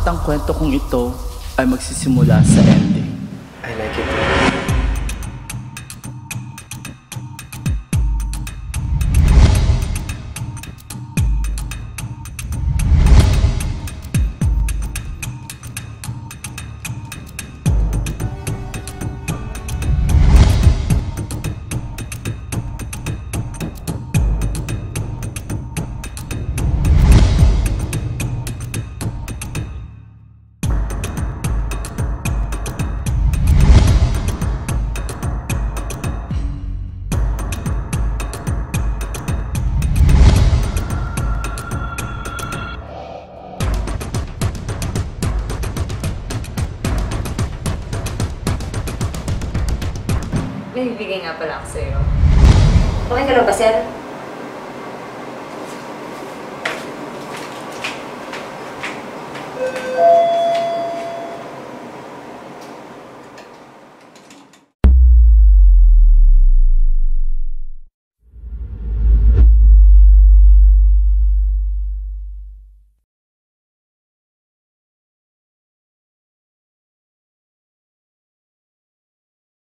at ang kwento kong ito ay magsisimula sa ending. May bibigay nga pala ako sa'yo. Okay ka lang ba, sir?